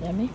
Yummy?